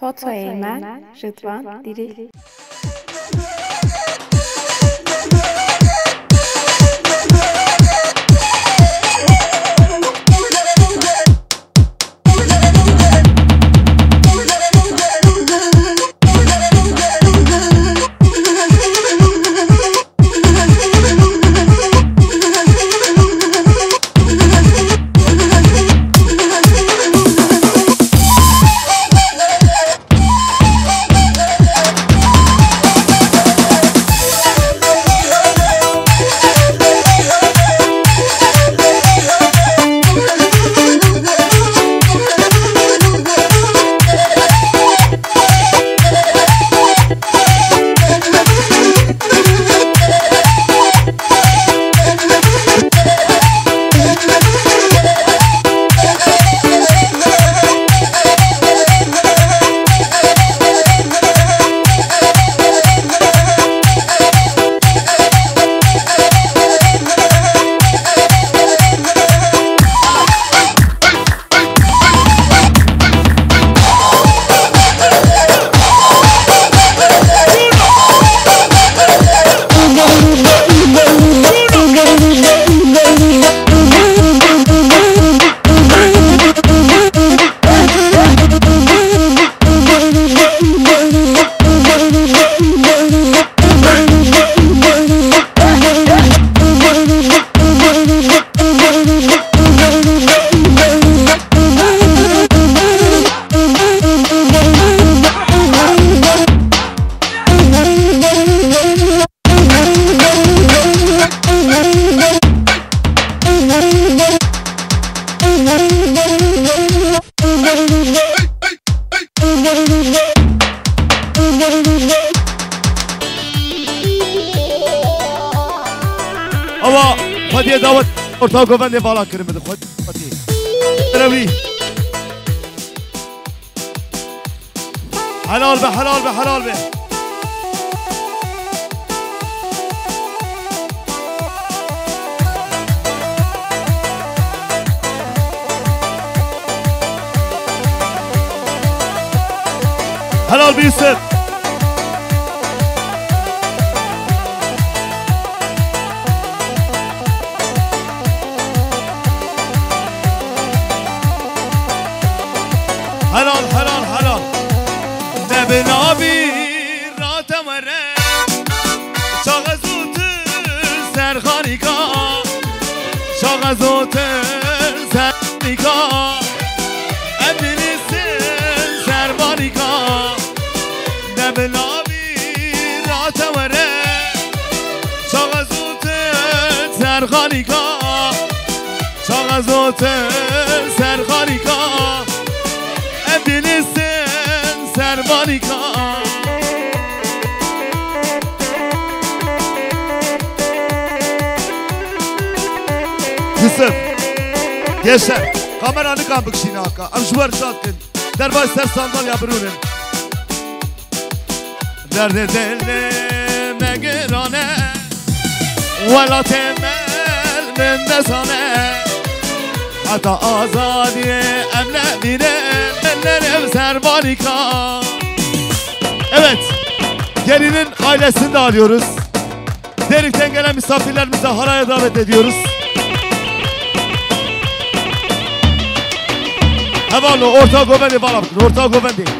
Foto Eğmen, Rıdvan Diril. ارتاو گوند بالا کریم بده خود پتی روی حلال به حلال به حلال به حلال بيوسف حلال حلال حلال دب نابی را تمره شاق زوت سر خاریکا شاق زوت سر خاریکا ابلیس سر که دب نابی را تمره شاق زوت سر خاریکا شاق زوت سر sen sermanika Yusuf geçer. kameranı kan bıkşini haka Am şu var şatkın Derbay ser sandal ya brunin Derde delle megirane Vela temel mendesane حتی آزادی ام ندیده ellerim sermanika Evet gelinin ailesini de arıyoruz Derik'ten gelen misafirlerimizi haraya davet ediyoruz Havalı orta göbendi balap orta göbendi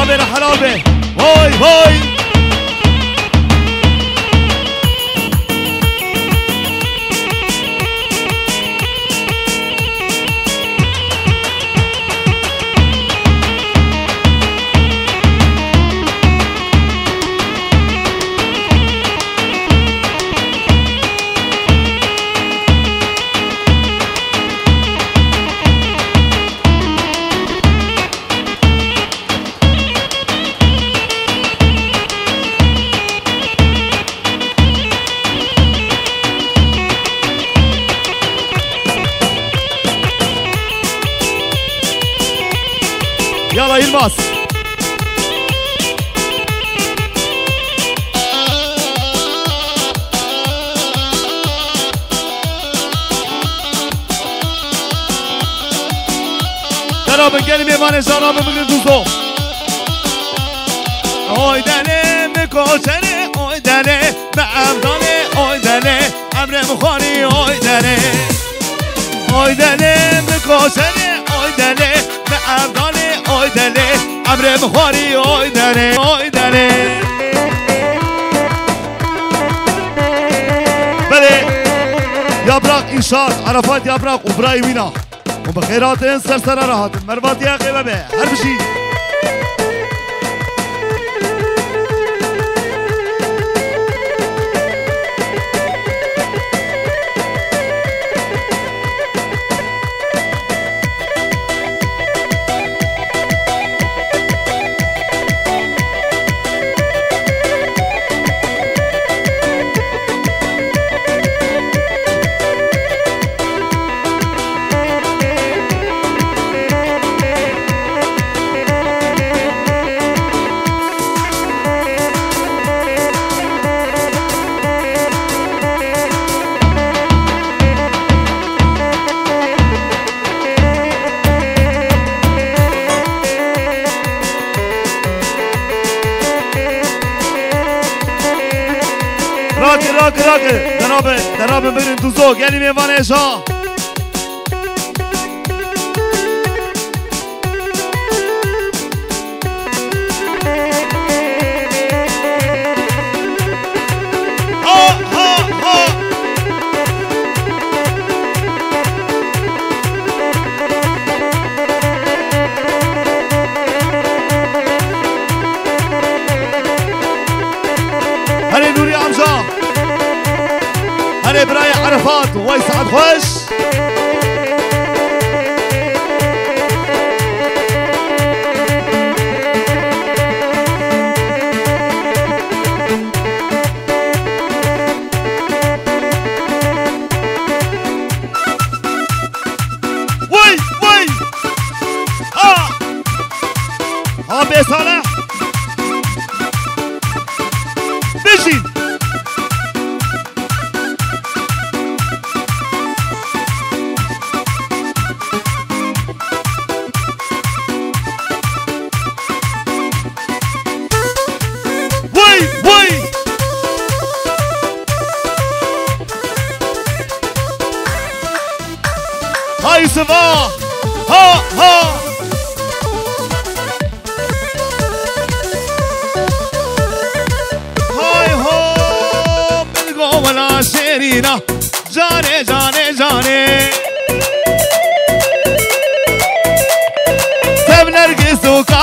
حرابه الحرابه باي باي هاری آی دنه آی دنه بله یابراق شاد عرفات یابراق ابراهیمینا وینا و بخیرات سرسره راحت مروات یاقی ببه هر بشید ساکه جناب جناب برین تو زوگ یعنی میوانه شاه close.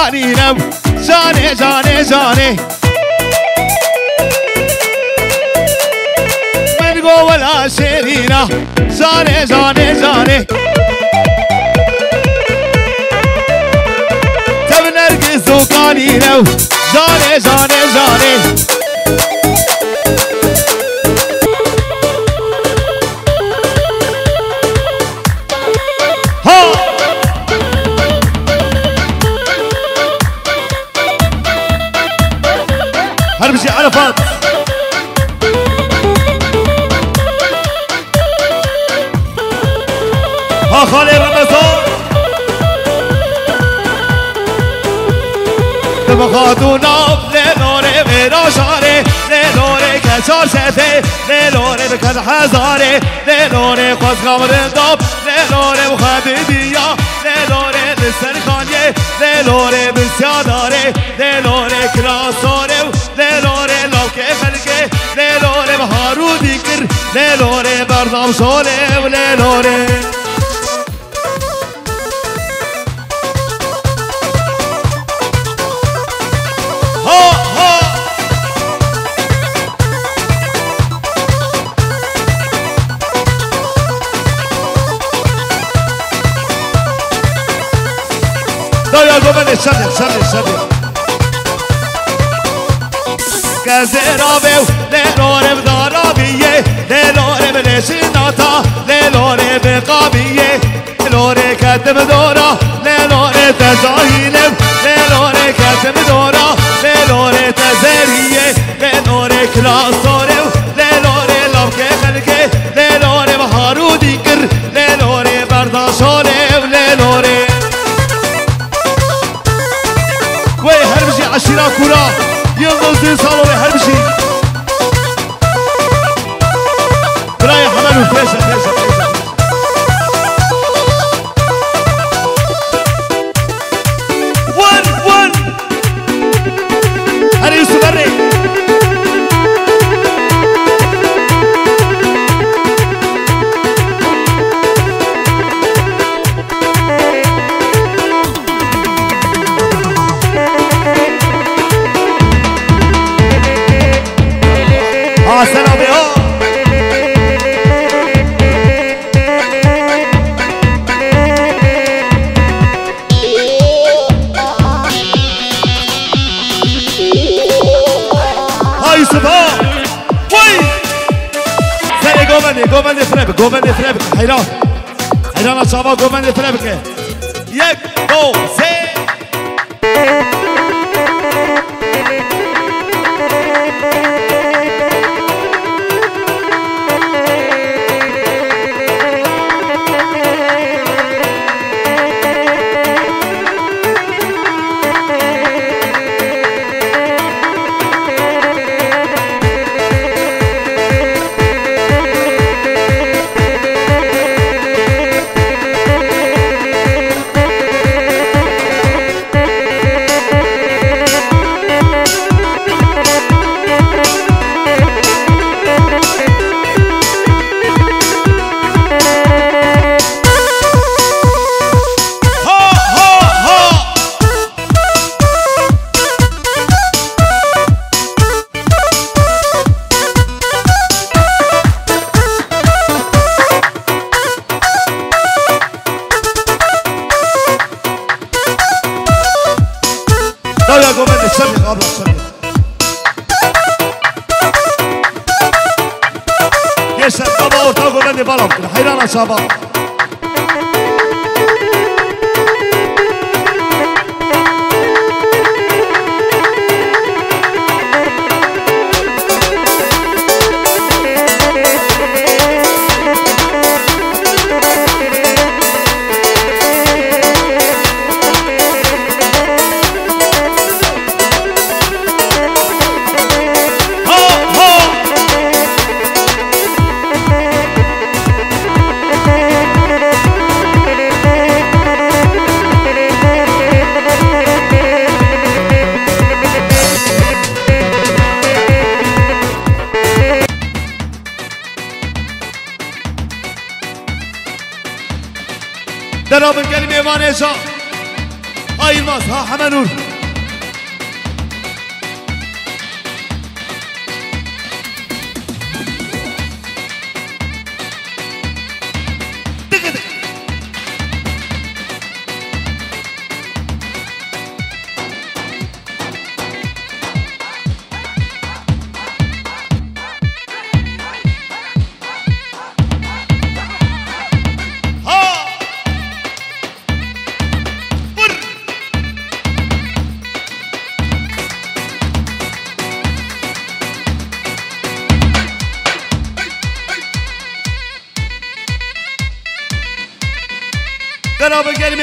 شارینم جانه جانه جانه من گولا شیرینا جانه جانه جانه تب نرگز و قانینم جانه خاتون آب نداره براشاره نداره کچار شده لنوره بکن حزاره نداره خواست کام رنداب نداره بخواد دیا لنوره لسر خانیه لنوره داره نداره کراساره نداره لاکه فلکه نداره بحارو دیکر نداره بردام شوله نداره jóvenes, sale, sale, sale. Casera veu, le lore vdarabie, le lore vlesinata, le lore vqabie, le lore katem dora, le lore tazahi. las حیران حیران شما گومن تربکه یک دو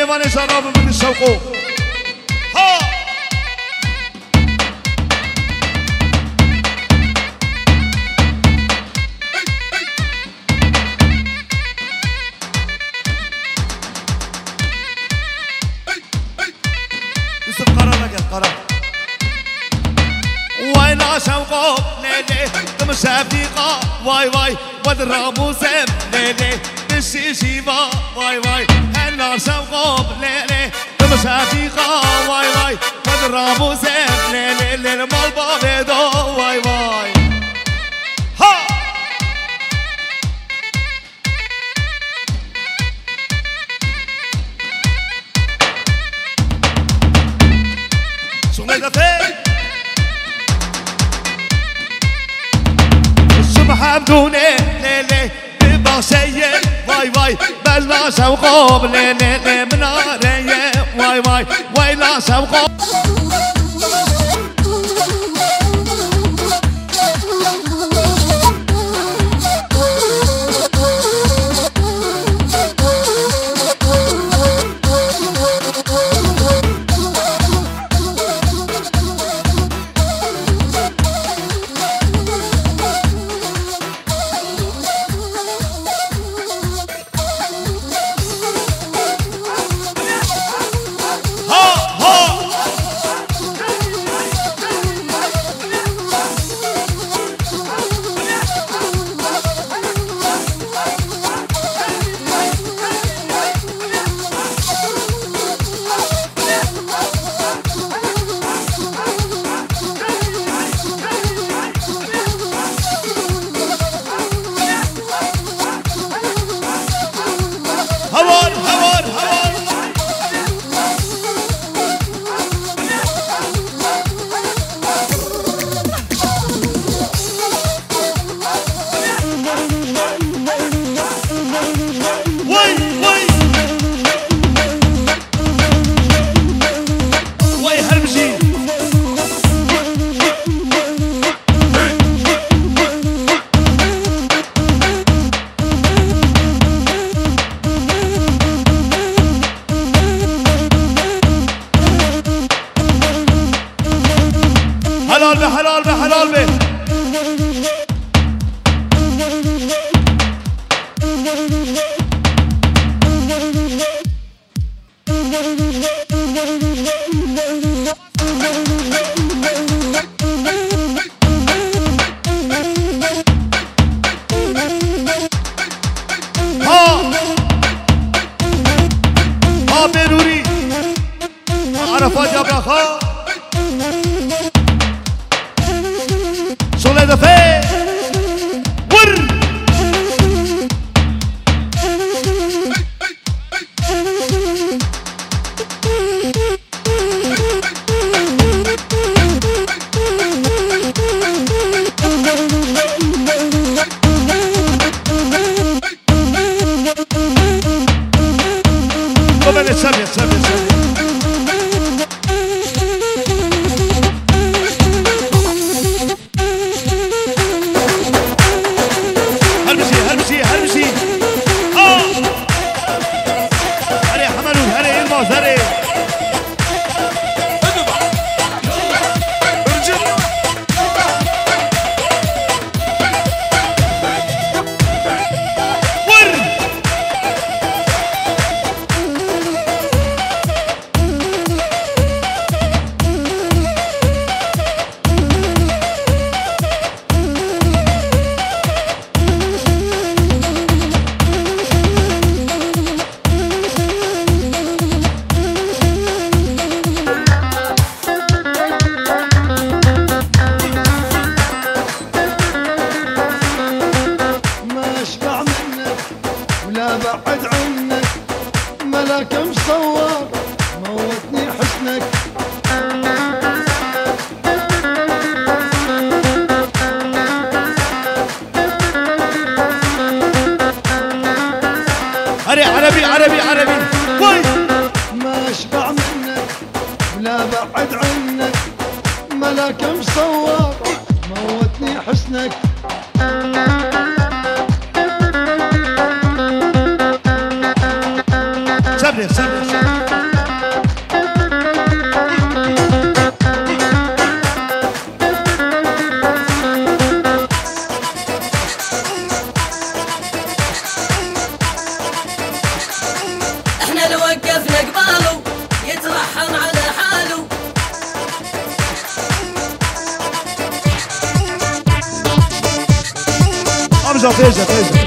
ديوان زناب من السوقو ها يوسف قرار لك قرار وين شوقو ليلي تمشافيقا واي واي ودرا موسم ليلي بالشيشيبا واي واي نارسم قابلنه بمشا بیقا وای وای مدرام و زبنه لیل مال بابه veja, veja.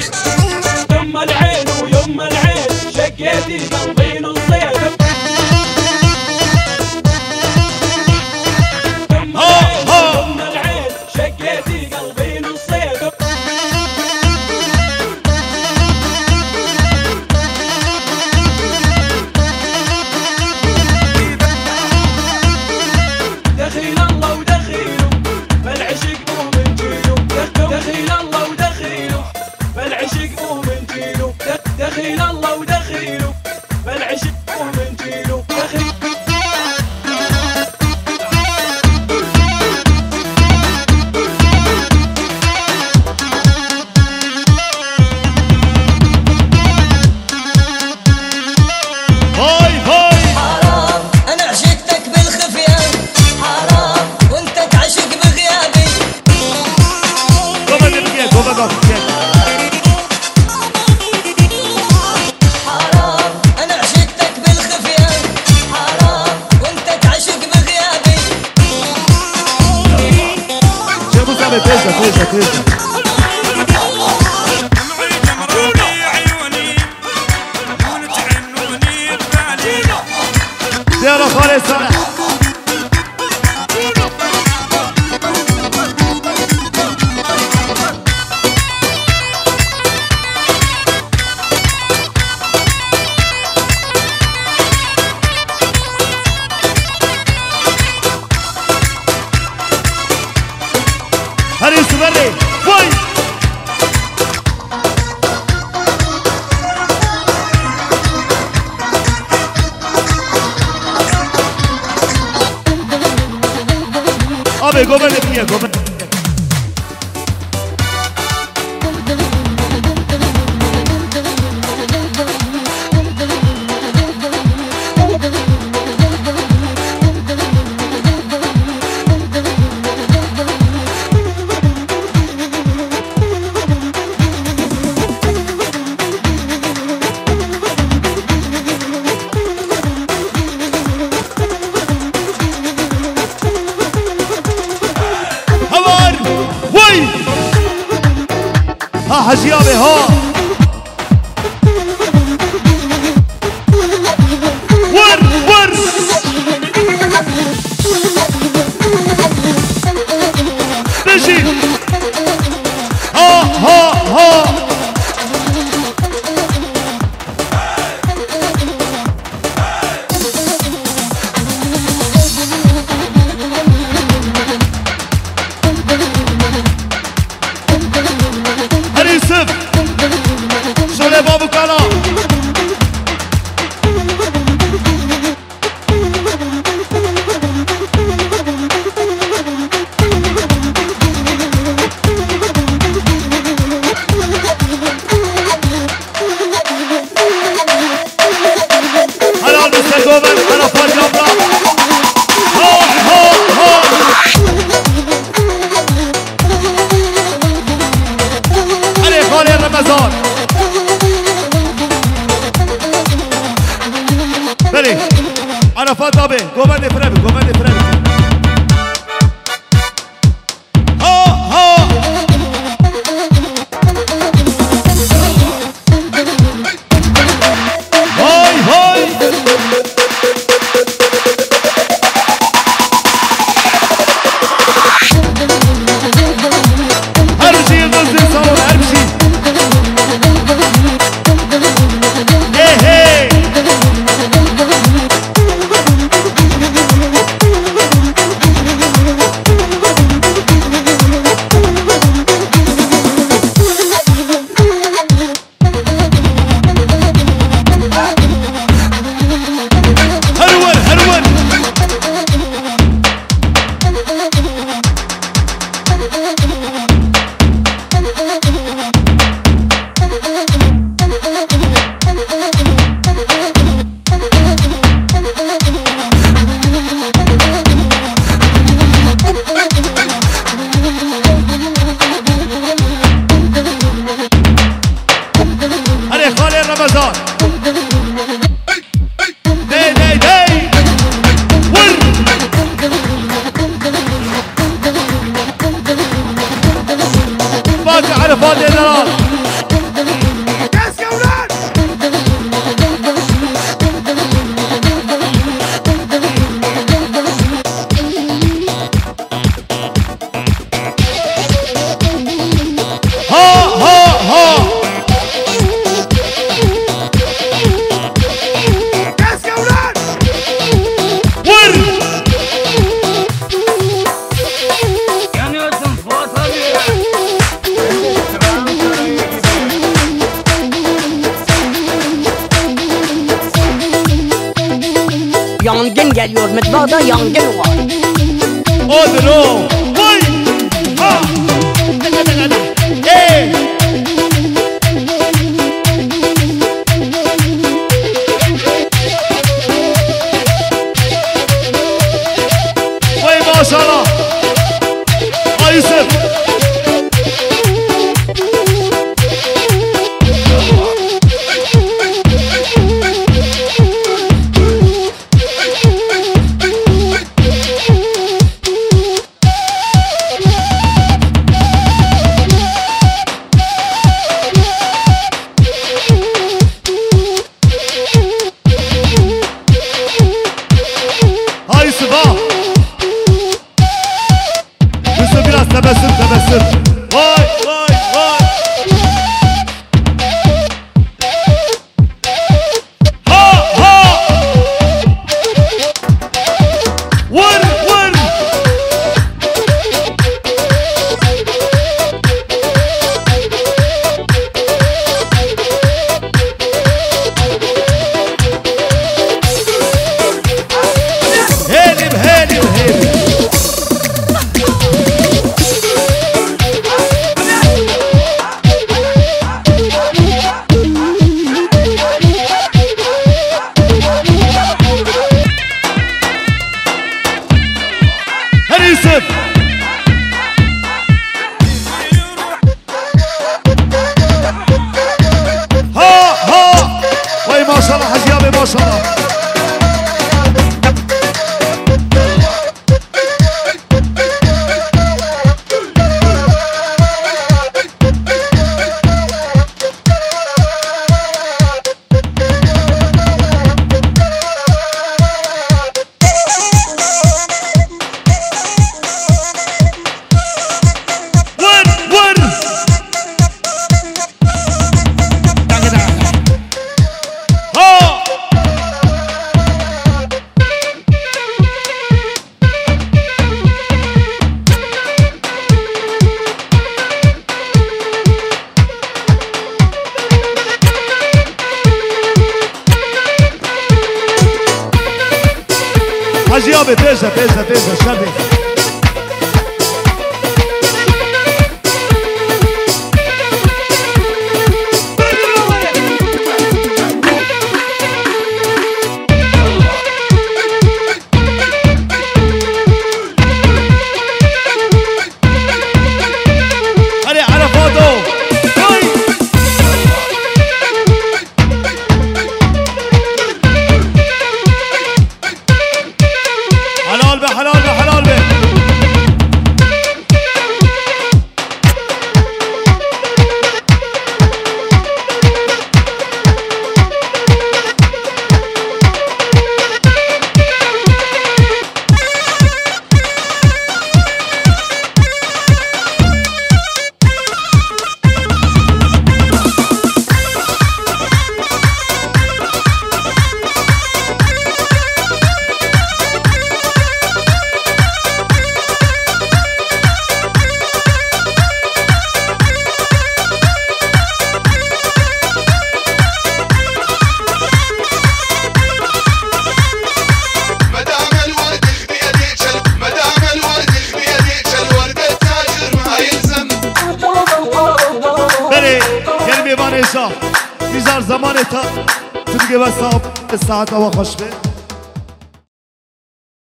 ها ها